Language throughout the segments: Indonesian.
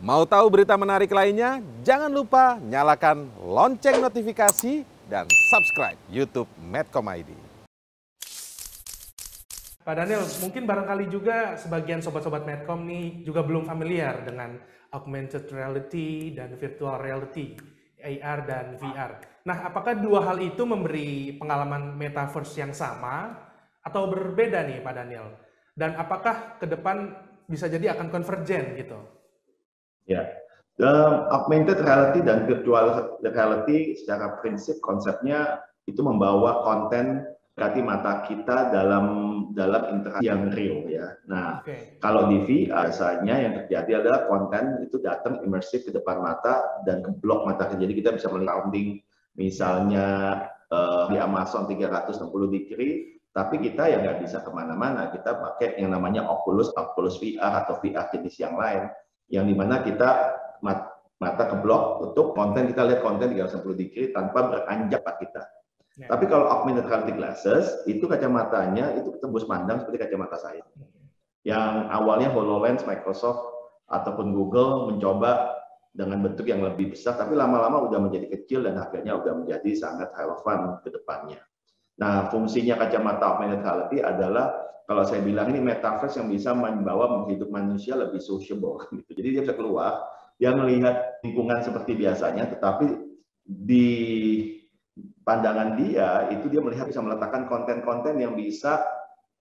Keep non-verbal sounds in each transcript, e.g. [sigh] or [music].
Mau tahu berita menarik lainnya? Jangan lupa nyalakan lonceng notifikasi dan subscribe YouTube Medcom ID. Pak Daniel, mungkin barangkali juga sebagian sobat-sobat Medcom nih juga belum familiar dengan augmented reality dan virtual reality, AR dan VR. Nah, apakah dua hal itu memberi pengalaman metaverse yang sama atau berbeda nih Pak Daniel? Dan apakah ke depan bisa jadi akan konvergen gitu? Ya, um, augmented reality dan virtual reality secara prinsip konsepnya itu membawa konten berarti mata kita dalam dalam interaksi yang real ya. Nah, okay. kalau di VR biasanya yang terjadi adalah konten itu datang imersif ke depan mata dan ke blok mata Jadi kita bisa melihat misalnya uh, di Amazon 360 degree, tapi kita ya nggak bisa ke mana-mana. Kita pakai yang namanya Oculus, Oculus VR atau VR jenis yang lain yang di mana kita mat, mata keblok untuk konten kita lihat konten 360 degree tanpa beranjak pak kita. Ya. Tapi kalau augmented reality glasses itu kacamatanya itu tembus pandang seperti kacamata saya. Yang awalnya HoloLens Microsoft ataupun Google mencoba dengan bentuk yang lebih besar, tapi lama-lama udah menjadi kecil dan akhirnya udah menjadi sangat relevan ke depannya. Nah, fungsinya kacamata augmented reality adalah kalau saya bilang ini metaverse yang bisa membawa hidup manusia lebih sociable. [laughs] Gitu. Jadi dia bisa keluar, dia melihat lingkungan seperti biasanya, tetapi di pandangan dia itu dia melihat bisa meletakkan konten-konten yang bisa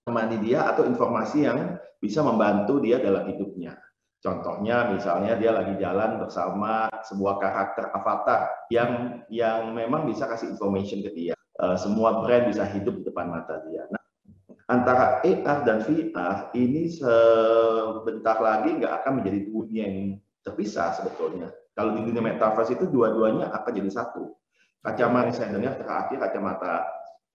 menemani dia atau informasi yang bisa membantu dia dalam hidupnya. Contohnya misalnya dia lagi jalan bersama sebuah karakter avatar yang yang memang bisa kasih information ke dia. Eh, semua brand bisa hidup di depan mata dia. Nah, antara AR dan VR ini sebentar lagi nggak akan menjadi dunia yang terpisah sebetulnya. Kalau di dunia metaverse itu dua-duanya akan jadi satu. Kacamata saya dengar terakhir kacamata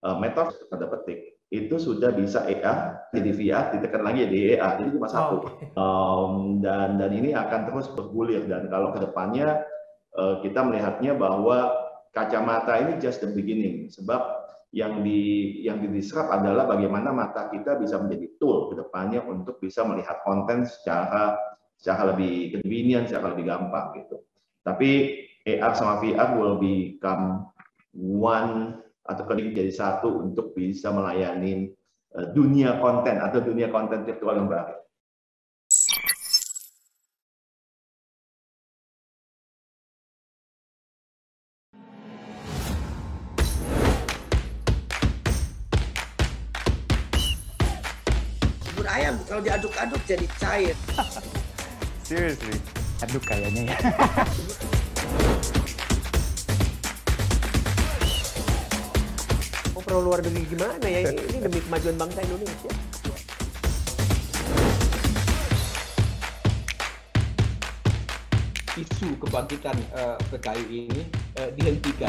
uh, metaverse tanda petik itu sudah bisa AR jadi VR ditekan lagi jadi AR jadi cuma satu. Oh, okay. um, dan dan ini akan terus bergulir dan kalau ke depannya uh, kita melihatnya bahwa kacamata ini just the beginning sebab yang di yang diserap adalah bagaimana mata kita bisa menjadi tool ke depannya untuk bisa melihat konten secara secara lebih convenient, secara lebih gampang gitu. Tapi AR sama VR will become one atau kedua jadi satu untuk bisa melayani eh, dunia konten atau dunia konten virtual yang baru. Ayam kalau diaduk-aduk jadi cair. [laughs] Seriously, aduk kayaknya ya. [laughs] Perlu luar negeri gimana ya? Ini demi kemajuan bangsa Indonesia. Isu kebangkitan uh, PKI ini uh, dihentikan.